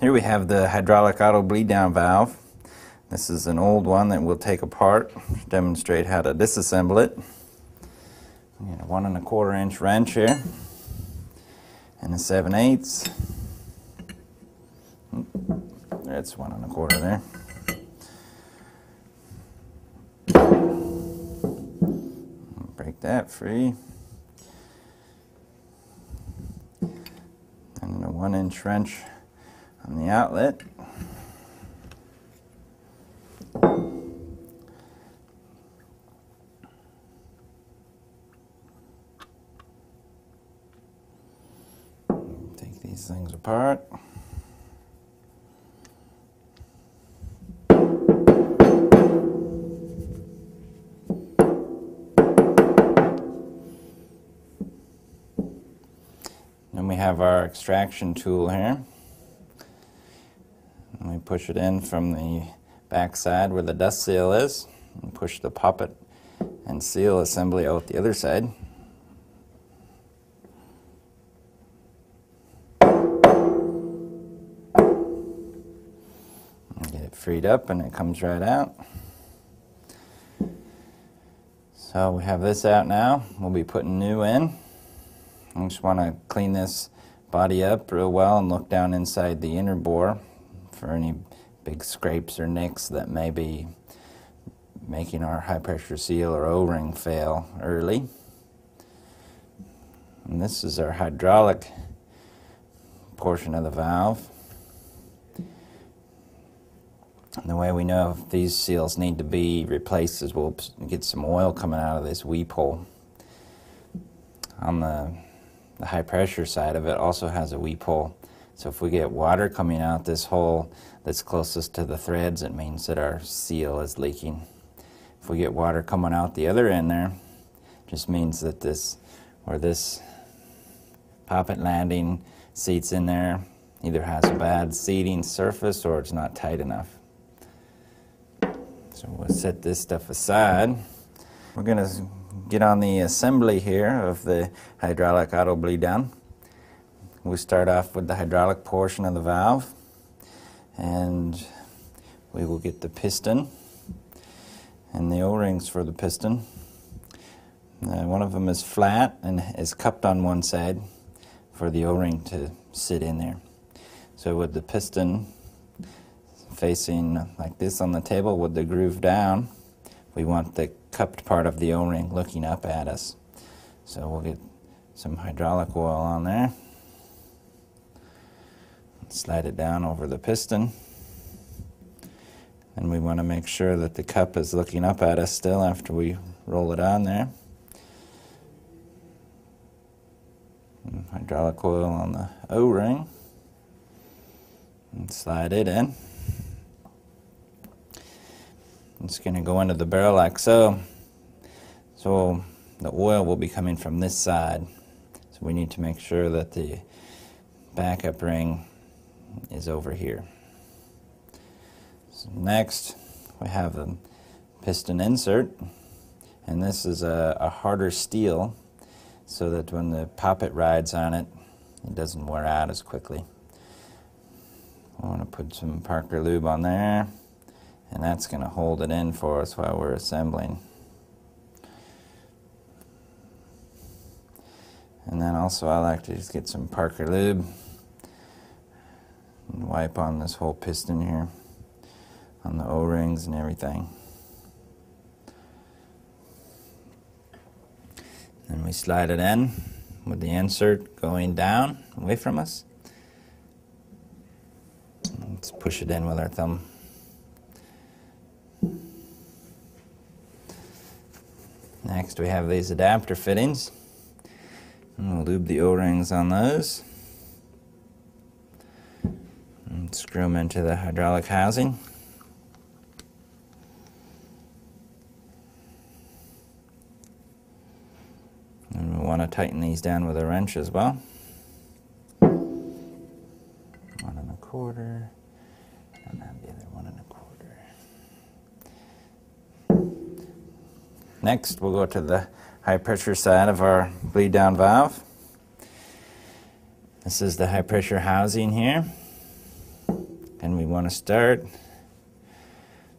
Here we have the hydraulic auto bleed down valve. This is an old one that we'll take apart demonstrate how to disassemble it. We a one and a quarter inch wrench here and a seven eighths. That's one and a quarter there. Break that free. And a one inch wrench on the outlet. Take these things apart. Then we have our extraction tool here. We push it in from the back side where the dust seal is and push the poppet and seal assembly out the other side. And get it freed up and it comes right out. So we have this out now. We'll be putting new in. I just want to clean this body up real well and look down inside the inner bore for any big scrapes or nicks that may be making our high pressure seal or O-ring fail early. And this is our hydraulic portion of the valve. And the way we know if these seals need to be replaced is we'll get some oil coming out of this weep hole. On the, the high pressure side of it also has a weep hole. So if we get water coming out this hole that's closest to the threads, it means that our seal is leaking. If we get water coming out the other end there, just means that this, where this poppet landing seats in there, either has a bad seating surface or it's not tight enough. So we'll set this stuff aside. We're going to get on the assembly here of the hydraulic auto bleed down. We start off with the hydraulic portion of the valve and we will get the piston and the O-rings for the piston. Uh, one of them is flat and is cupped on one side for the O-ring to sit in there. So with the piston facing like this on the table with the groove down, we want the cupped part of the O-ring looking up at us. So we'll get some hydraulic oil on there. Slide it down over the piston. And we want to make sure that the cup is looking up at us still after we roll it on there. And hydraulic oil on the O-ring. And slide it in. It's going to go into the barrel like so. So the oil will be coming from this side. So we need to make sure that the backup ring is over here. So next, we have a piston insert. And this is a, a harder steel so that when the poppet rides on it, it doesn't wear out as quickly. I want to put some Parker lube on there and that's going to hold it in for us while we're assembling. And then also I like to just get some Parker lube and wipe on this whole piston here, on the O-rings and everything. And we slide it in with the insert going down away from us. Let's push it in with our thumb. Next we have these adapter fittings. And we'll lube the O-rings on those. And screw them into the hydraulic housing. And we want to tighten these down with a wrench as well. One and a quarter. And then the other one and a quarter. Next, we'll go to the high pressure side of our bleed down valve. This is the high pressure housing here. And we want to start